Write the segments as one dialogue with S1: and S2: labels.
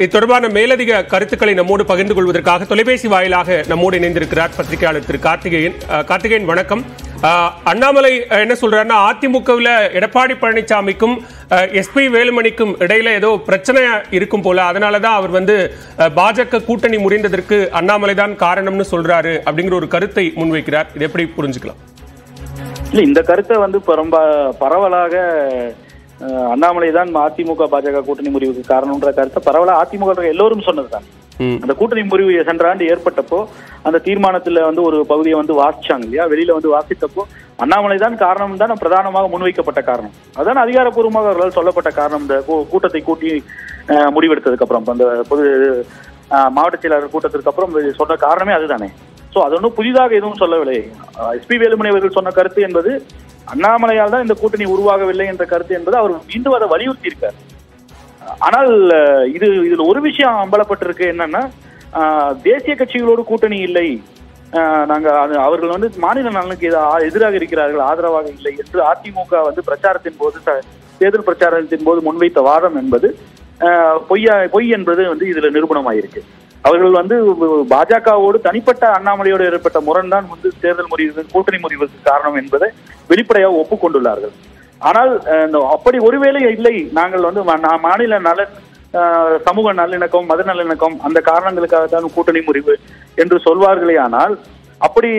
S1: இது தொடர்பான மேலதிக கருத்துக்களை நம்மோடு பகிர்ந்து கொள்வதற்காக தொலைபேசி வாயிலாக நம்மோடு இணைந்திருக்கிறார் பத்திரிகையாளர் திரு கார்த்திகேயன். கார்த்திகேயன் வணக்கம். அஹ், அண்ணாமலை என்ன சொல்றாருன்னா அதிமுகவில் எடப்பாடி பழனிசாமிக்கும் எஸ்பி வேலுமணிக்கும் இடையில ஏதோ பிரச்சனை இருக்கும் போல. அதனால தான் அவர் வந்து அஹ், பாஜக கூட்டணி முறிந்ததற்கு அண்ணாமலை தான் காரணம்னு சொல்றாரு அப்படிங்கிற ஒரு கருத்தை முன்வைக்கிறார். இது எப்படி புரிஞ்சுக்கலாம்?
S2: இல்ல இந்த கருத்தை வந்து இப்ப ரொம்ப பரவலாக அண்ணாமலை தான் அதிமுக பாஜக கூட்டணி முறிவுக்கு காரணம்ன்ற கருத்தை பரவலா அதிமுக எல்லோரும் சொன்னதுதான். அந்த கூட்டணி முறிவு சென்ற ஆண்டு ஏற்பட்டப்போ அந்த தீர்மானத்துல வந்து ஒரு பகுதியை வந்து வாசிச்சாங்க இல்லையா? வெளியில வந்து வாசித்தப்போ அண்ணாமலை தான் காரணம் தான் பிரதானமாக முன்வைக்கப்பட்ட காரணம். அதான் அதிகாரப்பூர்வமாக அவர்களால் சொல்லப்பட்ட காரணம் இந்த கூட்டத்தை கூட்டி அஹ், முடிவெடுத்ததுக்கு அப்புறம். அந்த பொது மாவட்ட செயலாளர் கூட்டத்திற்கு அப்புறம் சொன்ன காரணமே அதுதானே. சோ அது ஒன்றும் புதிதாக எதுவும் சொல்லவில்லை. எஸ்பி வேலுமணி அவர்கள் சொன்ன கருத்து என்பது அண்ணாமலையால் தான் இந்த கூட்டணி உருவாகவில்லை என்ற கருத்து என்பது அவர் மீண்டும் அதை வலியுறுத்தி இருக்கார் ஆனால் இது இதுல ஒரு விஷயம் அம்பலப்பட்டிருக்கு என்னன்னா தேசிய கட்சிகளோடு கூட்டணி இல்லை. நாங்க அது- அவர்கள் வந்து மாநில நலனுக்கு எதிராக இருக்கிறார்கள் ஆதரவாக இல்லை என்று அதிமுக வந்து பிரச்சாரத்தின் போது தேர்தல் பிரச்சாரத்தின் போது முன்வைத்த வாதம் என்பது பொய்யா பொய் என்பது வந்து இதுல நிரூபணமாயிருக்கு. அவர்கள் வந்து பாஜகவோடு தனிப்பட்ட அண்ணாமலையோடு ஏற்பட்ட முரண் தான் வந்து தேர்தல் முறிவு கூட்டணி முறிவுக்கு காரணம் என்பதை வெளிப்படையாக ஒப்புக்கொண்டுள்ளார்கள். ஆனால் இந்த அப்படி ஒருவேளை இல்லை நாங்கள் வந்து மாநில நலன் சமூக நல்லிணக்கம் மத நல்லிணக்கம் அந்த காரணங்களுக்காக தான் கூட்டணி முறிவு என்று சொல்வார்களே ஆனால் அப்படி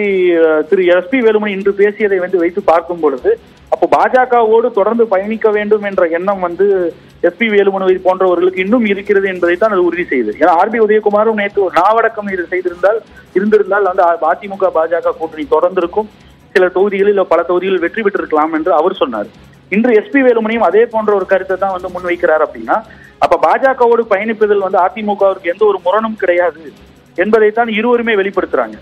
S2: திரு எஸ் எஸ்பி வேலுமணி இன்று பேசியதை வந்து வைத்து பார்க்கும் பொழுது அப்போ பாஜகவோடு தொடர்ந்து பயணிக்க வேண்டும் என்ற எண்ணம் வந்து எஸ்பி வேலுமனுவை போன்றவர்களுக்கு இன்னும் இருக்கிறது என்பதைத்தான் அது உறுதி செய்து ஏன்னா ஆர்பி உதயகுமாரும் நேற்று ஒரு நாவடக்கம் இது செய்திருந்தால் இருந்திருந்தால் வந்து அதிமுக பாஜக கூட்டணி தொடர்ந்திருக்கும். சில தொகுதிகளில் பல தொகுதிகளில் வெற்றி பெற்றிருக்கலாம் என்று அவர் சொன்னார். இன்று எஸ்பி வேலுமணியும் அதே போன்ற ஒரு கருத்தை தான் வந்து முன்வைக்கிறார் அப்படின்னா அப்ப பாஜகவோடு பயணிப்பதில் வந்து அதிமுகவிற்கு எந்த ஒரு முரணும் கிடையாது என்பதைத்தான் இருவருமே வெளிப்படுத்துறாங்க.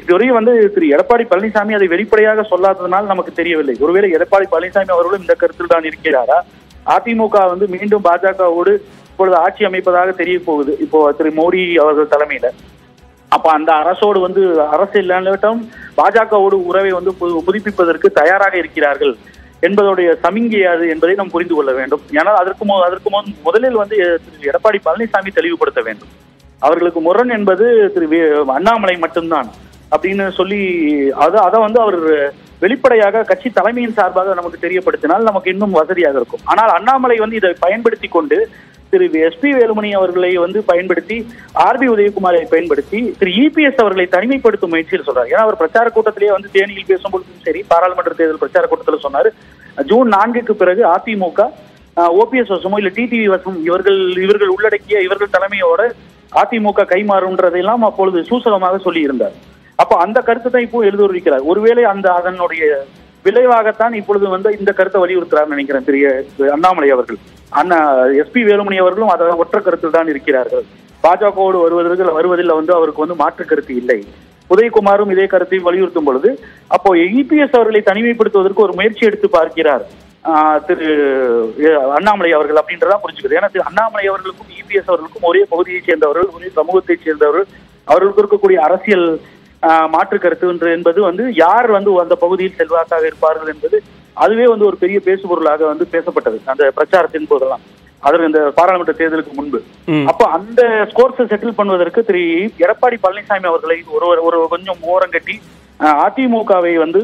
S2: இதுவரையும் வந்து திரு எடப்பாடி பழனிசாமி அதை வெளிப்படையாக சொல்லாததனால் நமக்கு தெரியவில்லை. ஒருவேளை எடப்பாடி பழனிசாமி அவர்களும் இந்த கருத்தில் தான் இருக்கிறாரா? அதிமுக வந்து மீண்டும் பாஜகவோடு இப்பொழுது ஆட்சி அமைப்பதாக தெரிய போகுது இப்போ திரு மோடி அவர்கள் தலைமையில. அப்ப அந்த அரசோடு வந்து அரசு இல்லாட்டம் பாஜகவோடு உறவை வந்து புதுப்பிப்பதற்கு தயாராக இருக்கிறார்கள் என்பதோடைய சமிங்கை அது என்பதை நாம் புரிந்து கொள்ள வேண்டும். ஏன்னா அதற்கு மு- அதற்கு முன் முதலில் வந்து திரு எடப்பாடி பழனிசாமி தெளிவுபடுத்த வேண்டும். அவர்களுக்கு முரண் என்பது திரு அண்ணாமலை மட்டும்தான் அப்படின்னு சொல்லி அதை அதை வந்து அவர் வெளிப்படையாக கட்சி தலைமையின் சார்பாக நமக்கு தெரியப்படுத்தினால் நமக்கு இன்னும் வசதியாக இருக்கும். ஆனால் அண்ணாமலை வந்து இதை பயன்படுத்தி கொண்டு திரு எஸ்பி வேலுமணி அவர்களை வந்து பயன்படுத்தி ஆர்பி உதயகுமாரை பயன்படுத்தி திரு இபிஎஸ் அவர்களை தனிமைப்படுத்தும் முயற்சியில் சொல்றாரு. ஏன்னா அவர் பிரச்சார கூட்டத்திலேயே வந்து தேனியில் பேசும்பொழுதும் சரி பாராளுமன்ற தேர்தல் பிரச்சார கூட்டத்தில் சொன்னாரு. ஜூன் நான்குக்கு பிறகு அதிமுக ஓபிஎஸ் வசமோ இல்ல டிடிவி வசம் இவர்கள் இவர்கள் உள்ளடக்கிய இவர்கள் தலைமையோட அதிமுக கைமாறுன்றதையெல்லாம் அப்பொழுது சூசகமாக சொல்லி இருந்தார் அப்போ அந்த கருத்து தான் இப்போ எழுதுரிக்கிறார் ஒருவேளை அந்த அதனுடைய விளைவாகத்தான் இப்பொழுது வந்து இந்த கருத்தை வலியுறுத்துறாருன்னு நினைக்கிறேன் திரு அண்ணாமலை அவர்கள். அண்ணா எஸ்பி வேலுமணி அவர்களும் அதை ஒற்ற கருத்தில் தான் இருக்கிறார்கள். பாஜகவோடு வருவதற்கு வருவதில் வந்து அவருக்கு வந்து மாற்று கருத்து இல்லை. உதயகுமாரும் இதே கருத்தை வலியுறுத்தும் பொழுது அப்போ இபிஎஸ் அவர்களை தனிமைப்படுத்துவதற்கு ஒரு முயற்சி எடுத்து பார்க்கிறார் ஆஹ் திரு அண்ணாமலை அவர்கள் அப்படின்றதா புரிஞ்சுக்கிறது ஏன்னா திரு அண்ணாமலை அவர்களுக்கும் இபிஎஸ் அவர்களுக்கும் ஒரே பகுதியைச் சேர்ந்தவர்கள் ஒரே சமூகத்தைச் சேர்ந்தவர்கள் அவர்களுக்கு இருக்கக்கூடிய அரசியல் மாற்று கருத்து என்பது வந்து யார் வந்து அந்த பகுதியில் செல்வாக்காக இருப்பார்கள் என்பது அதுவே வந்து ஒரு பெரிய பேசுபொருளாக வந்து பேசப்பட்டது அந்த பிரச்சாரத்தின் போதெல்லாம் அதற்கு இந்த பாராளுமன்ற தேர்தலுக்கு முன்பு. அப்ப அந்த ஸ்கோர்ஸை செட்டில் பண்ணுவதற்கு திரு எடப்பாடி பழனிசாமி அவர்களை ஒரு ஒரு- கொஞ்சம் ஓரங்கட்டி அஹ், அதிமுகவை வந்து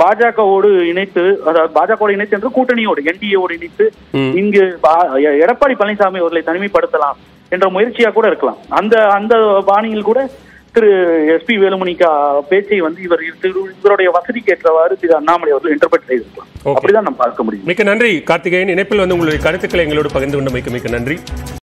S2: பாஜகவோடு இணைத்து அதாவது பாஜகவோடு இணைத்து என்று கூட்டணியோடு என்டிஏவோடு இணைத்து. இங்கு எடப்பாடி பழனிசாமி அவர்களை தனிமைப்படுத்தலாம் என்ற முயற்சியா கூட இருக்கலாம் அந்த அந்த பாணியில் கூட திரு எஸ்பி வேலுமணிக்கா பேச்சை வந்து இவர் இவருடைய வசதிக்கு ஏற்றவாறு திரு அண்ணாமலை அவர்கள் இன்டர்பிரட் செய்திருக்கலாம். அப்படிதான் நம்ம பார்க்க முடியும்.
S1: மிக்க நன்றி கார்த்திகேயன். இணைப்பில் வந்து உங்களுடைய கருத்துக்களை எங்களோடு பகிர்ந்து கொண்டமைக்கு மிக்க நன்றி.